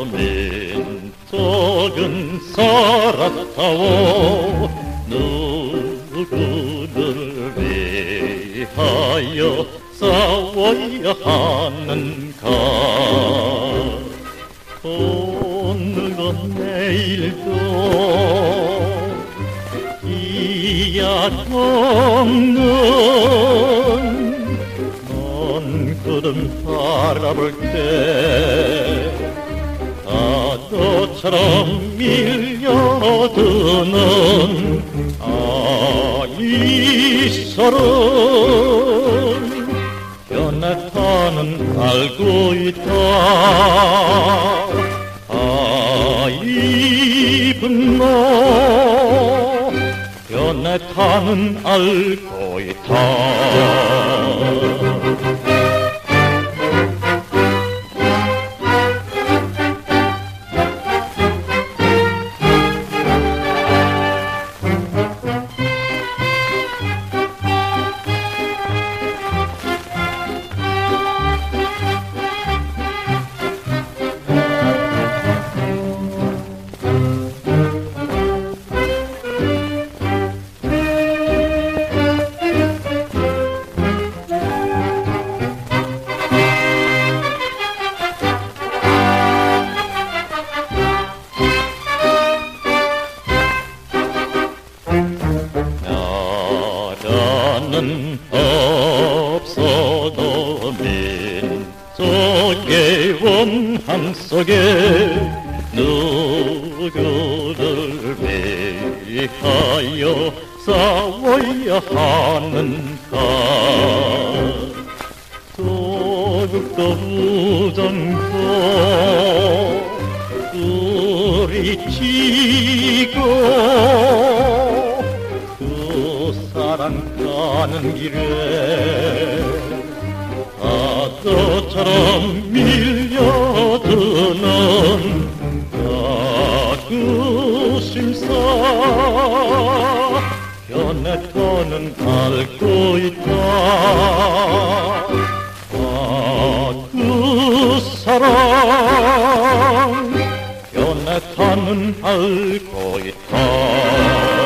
소민족은 살았다오. 누구를 위하여 싸워야 하는가? 오늘은 내일도 이약 없는 넌 그름 바라볼게 파도처럼 밀려드는 아이설은 변했다는 알고 있다. 아이 분노. 변했다는 알고 있다 나라는 없어도 민족의 원한 속에 누구를 위하여 싸워야 하는가? 소극도 무정도 뿌리치 사랑 가는 길에 파도처럼 밀려드는 그 심사 변했다는 알고 있다. 그 사랑 변했다는 알고 있다